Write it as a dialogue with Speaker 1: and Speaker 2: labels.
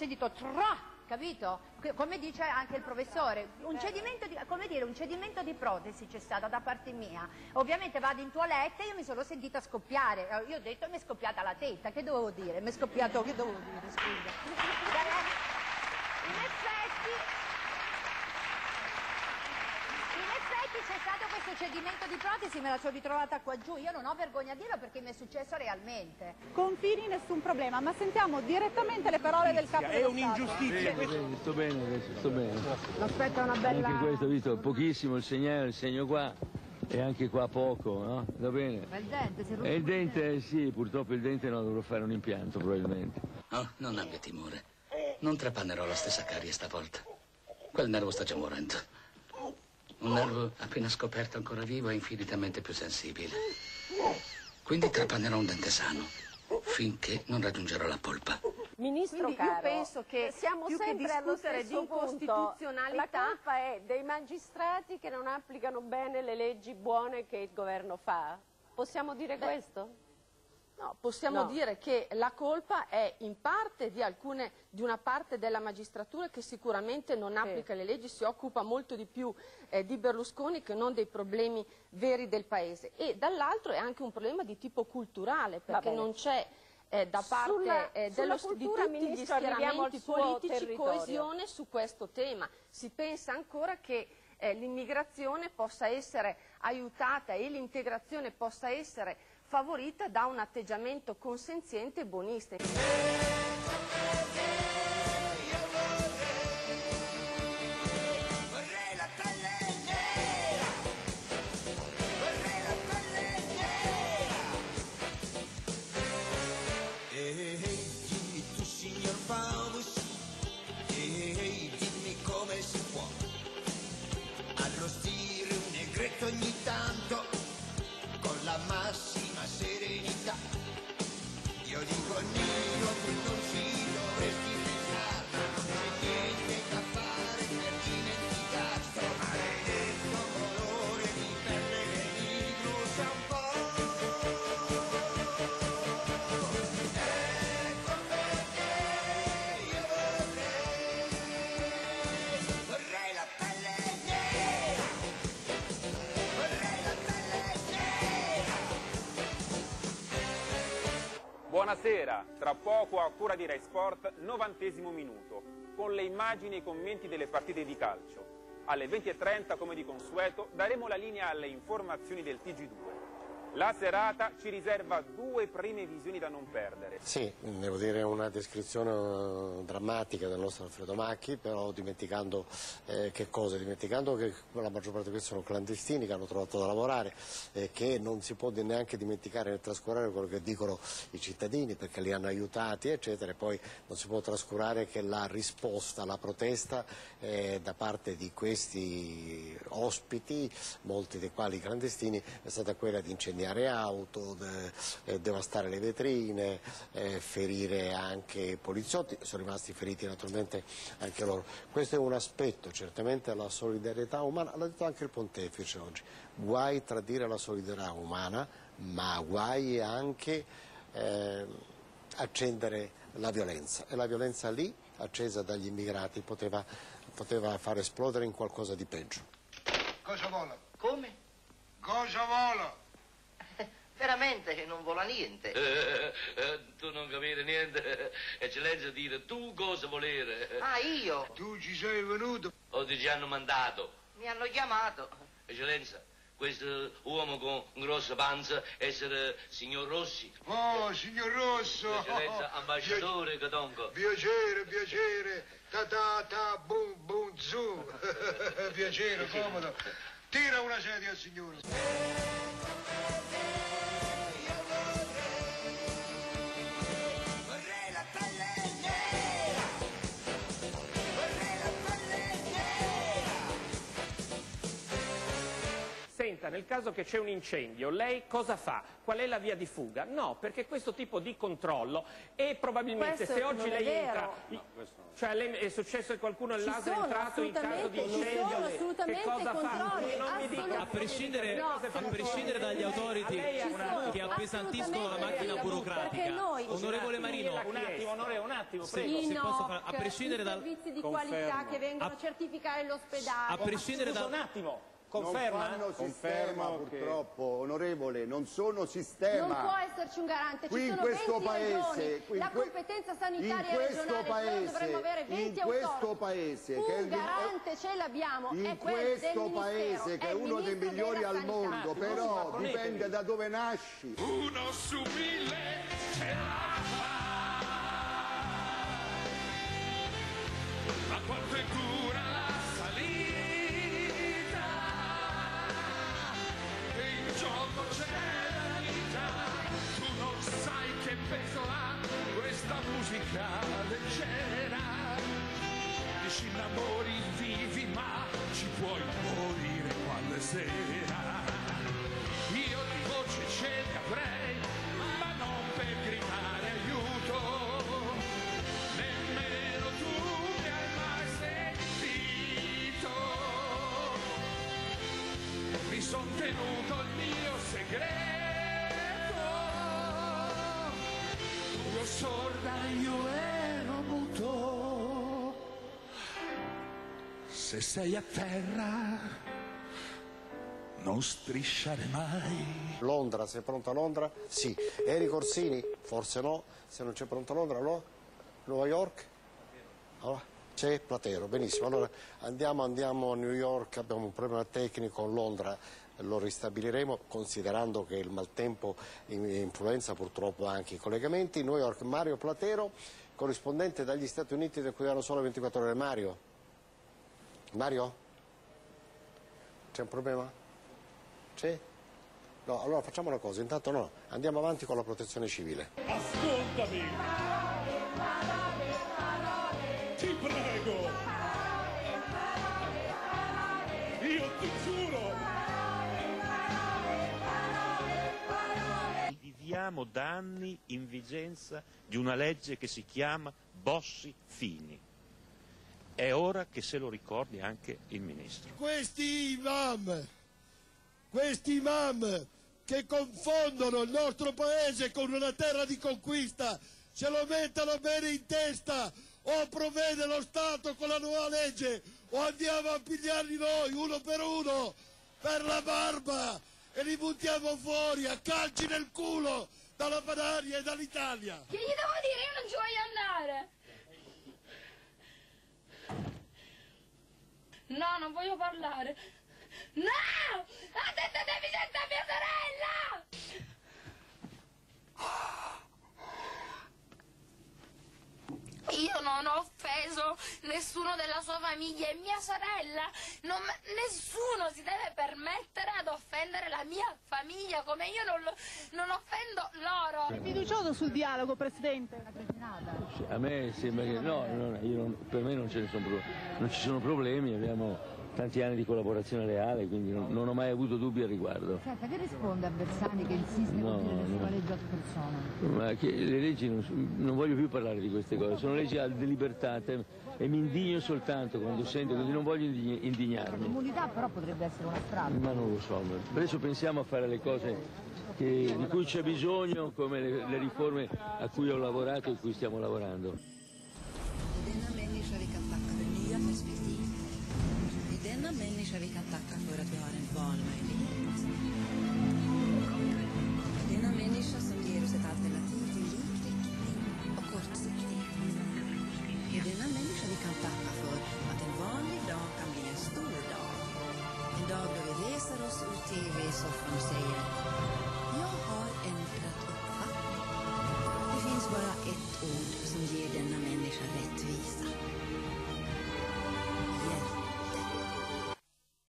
Speaker 1: sentito tra, capito? Come dice anche il professore, un cedimento di, come dire, un cedimento di protesi c'è stato da parte mia. Ovviamente vado in toilette e io mi sono sentita scoppiare. Eh, Io ho detto mi è scoppiata la tetta, che dovevo dire? Mi è scoppiato, che dovevo dire, scusa. In effetti, in effetti c'è stato questo cedimento di protesi, me la sono ritrovata qua giù. Io non ho vergogna a dirlo perché mi è successo realmente.
Speaker 2: Confini nessun problema, ma sentiamo direttamente le parole del capo
Speaker 3: È un'ingiustizia. Questo-
Speaker 4: Sto bene adesso, sto bene.
Speaker 1: L'aspetta una bella...
Speaker 4: Anche questo, visto, pochissimo il segnale, il segno qua e anche qua poco, no? Va bene.
Speaker 1: Ma il dente, si
Speaker 4: E il dente, sì, purtroppo il dente no, dovrò fare un impianto probabilmente.
Speaker 5: Oh, non abbia timore. Non trapannerò la stessa carie stavolta. Quel nervo sta già morendo. Un nervo appena scoperto ancora vivo è infinitamente più sensibile. Quindi trapannerò un dente sano, finché non raggiungerò la polpa.
Speaker 6: Ministro
Speaker 7: Quindi
Speaker 6: caro,
Speaker 7: io penso che
Speaker 6: siamo sempre allo
Speaker 7: discutere di
Speaker 6: stesso punto.
Speaker 7: incostituzionalità-
Speaker 6: La colpa è dei magistrati che non applicano bene le leggi buone che il governo fa. Possiamo dire questo?
Speaker 7: No, possiamo
Speaker 6: No.
Speaker 7: dire che la colpa è in parte di, alcune, di una parte della magistratura che sicuramente non applica le leggi, si occupa molto di più eh, di Berlusconi che non dei problemi veri del Paese. E dall'altro è anche un problema di tipo culturale, perché non c'è eh, da parte
Speaker 6: Sulla-
Speaker 7: eh,
Speaker 6: sulla
Speaker 7: dello- di
Speaker 6: cultura,
Speaker 7: tutti gli
Speaker 6: Ministro, al
Speaker 7: schieramenti politici
Speaker 6: territorio.
Speaker 7: coesione su questo tema. Si pensa ancora che eh, l'immigrazione possa essere aiutata e l'integrazione possa essere favorita da un atteggiamento consenziente e buonista.
Speaker 8: Buonasera, tra poco a cura di Rai Sport, novantesimo minuto, con le immagini e i commenti delle partite di calcio. Alle 20.30, come di consueto, daremo la linea alle informazioni del TG2. La serata ci riserva due prime visioni da non perdere.
Speaker 9: Sì, devo dire una descrizione eh, drammatica del nostro Alfredo Macchi, però dimenticando eh, che cosa? Dimenticando che la maggior parte di questi sono clandestini che hanno trovato da lavorare e che non si può neanche dimenticare nel trascurare quello che dicono i cittadini perché li hanno aiutati eccetera e poi non si può trascurare che la risposta alla protesta eh, da parte di questi ospiti, molti dei quali clandestini, è stata quella di incendiare auto, de- eh, devastare le vetrine, eh, ferire anche poliziotti, sono rimasti feriti naturalmente anche loro. Questo è un aspetto, certamente la solidarietà umana, l'ha detto anche il pontefice oggi, guai tradire la solidarietà umana, ma guai anche eh, accendere la violenza e la violenza lì, accesa dagli immigrati, poteva, poteva far esplodere in qualcosa di peggio.
Speaker 10: Cosa vola?
Speaker 11: Come?
Speaker 10: Cosa vola?
Speaker 11: Veramente che non vola niente.
Speaker 12: Eh, eh, tu non capire niente, eccellenza dire tu cosa volere.
Speaker 11: Ah, io?
Speaker 10: Tu ci sei venuto?
Speaker 12: O ti ci hanno mandato.
Speaker 11: Mi hanno chiamato.
Speaker 12: Eccellenza, questo uomo con grossa panza essere signor Rossi.
Speaker 10: Oh, signor Rosso!
Speaker 12: Eccellenza, ambasciatore Catonco.
Speaker 10: Piacere, piacere. Ta ta ta, bum bum zu. piacere, comodo. Tira una sedia al signore.
Speaker 3: Nel caso che c'è un incendio, lei cosa fa? Qual è la via di fuga? No, perché questo tipo di controllo e probabilmente
Speaker 6: Questo
Speaker 3: se oggi
Speaker 6: non
Speaker 3: lei
Speaker 6: vero.
Speaker 3: entra... Cioè lei- è successo che qualcuno
Speaker 6: Ci
Speaker 3: laser è entrato in caso di
Speaker 6: assolutamente- ci
Speaker 3: incendio?
Speaker 6: sono
Speaker 3: che
Speaker 6: assolutamente
Speaker 3: cosa fa?
Speaker 6: controlli,
Speaker 3: Non mi dica-.
Speaker 13: A prescindere,
Speaker 6: No,
Speaker 13: a prescindere dagli autority
Speaker 3: una-
Speaker 13: che appesantiscono la macchina burocratica,
Speaker 6: noi-
Speaker 13: onorevole Marino,
Speaker 3: Un attimo, onore, un attimo, prego.
Speaker 13: se posso fare- a prescindere
Speaker 6: i
Speaker 13: dal-
Speaker 6: servizi di qualità che vengono
Speaker 13: A-
Speaker 6: certificare l'ospedale.
Speaker 13: a prescindere
Speaker 3: Scusa
Speaker 13: da...
Speaker 3: un attimo,
Speaker 14: Non
Speaker 3: conferma?
Speaker 14: fanno sistema
Speaker 3: Confermo che-
Speaker 14: purtroppo, onorevole, non sono sistema.
Speaker 6: Non può esserci un garante, ci
Speaker 14: Qui in
Speaker 6: sono
Speaker 14: questo
Speaker 6: 20
Speaker 14: paese,
Speaker 6: regioni,
Speaker 14: qui in
Speaker 6: la
Speaker 14: que-
Speaker 6: competenza
Speaker 14: in
Speaker 6: sanitaria
Speaker 14: questo
Speaker 6: regionale,
Speaker 14: paese,
Speaker 6: dovremmo avere 20
Speaker 14: in questo
Speaker 6: autonomi.
Speaker 14: paese,
Speaker 6: un
Speaker 14: che è il-
Speaker 6: garante ce l'abbiamo,
Speaker 14: in
Speaker 6: è quello del
Speaker 14: questo
Speaker 6: Ministero,
Speaker 14: paese che è uno dei migliori al mondo, però dipende da dove nasci.
Speaker 15: Uno su mille ce la sorda, io ero muto. Se sei a terra non strisciare mai.
Speaker 9: Londra, sei pronta a Londra? Sì. Eri Corsini? Forse no. Se non c'è pronta Londra, no? Nuova York? Allora, c'è Platero, benissimo. Allora andiamo, andiamo a New York, abbiamo un problema tecnico con Londra, lo ristabiliremo considerando che il maltempo in- influenza purtroppo anche i collegamenti. New York, Mario Platero, corrispondente dagli Stati Uniti del Quotidiano Sole 24 Ore. Mario? Mario? C'è un problema? C'è? No, allora facciamo una cosa, intanto no, andiamo avanti con la protezione civile.
Speaker 15: Ascoltami!
Speaker 16: Da anni in vigenza di una legge che si chiama Bossi-Fini. È ora che se lo ricordi anche il Ministro.
Speaker 17: Questi imam, questi imam che confondono il nostro paese con una terra di conquista, ce lo mettano bene in testa, o provvede lo Stato con la nuova legge, o andiamo a pigliarli noi uno per uno, per la barba, e li buttiamo fuori a calci nel culo dalla Padania e dall'Italia.
Speaker 18: Che gli devo dire? Io non ci voglio andare. No, non voglio parlare. No! Devi sentire mia sorella! Io non ho offeso nessuno della sua famiglia e mia sorella. Non- nessuno si deve permettere ad offendere la mia famiglia come io non, lo- non offendo loro.
Speaker 2: È fiducioso sul dialogo, Presidente?
Speaker 4: A me sembra che no, no, io non- per me non, ce ne sono, non ci sono problemi, abbiamo tanti anni di collaborazione leale, quindi non, non ho mai avuto dubbi al riguardo.
Speaker 19: Senta, che risponde a Bersani che insiste
Speaker 4: No,
Speaker 19: contro
Speaker 4: no.
Speaker 19: sulla legge ad persona?
Speaker 4: Ma che le leggi non, non voglio più parlare di queste cose, sono leggi deliberatate e mi indigno soltanto quando sento, quindi non voglio indign- indignarmi.
Speaker 19: L'immunità però potrebbe essere una strada.
Speaker 4: Ma non lo so, adesso pensiamo a fare le cose che- di cui c'è bisogno, come le, le riforme a cui ho lavorato e a cui stiamo lavorando.
Speaker 20: Människa vi kan tacka för att vi har en valmöjlighet. Denna människa som ger oss ett alternativ till likriktning och kortsiktighet. Det är denna människa vi kan tacka för att en vanlig dag kan bli en stor dag. En dag då vi reser oss ur TV-soffan och säger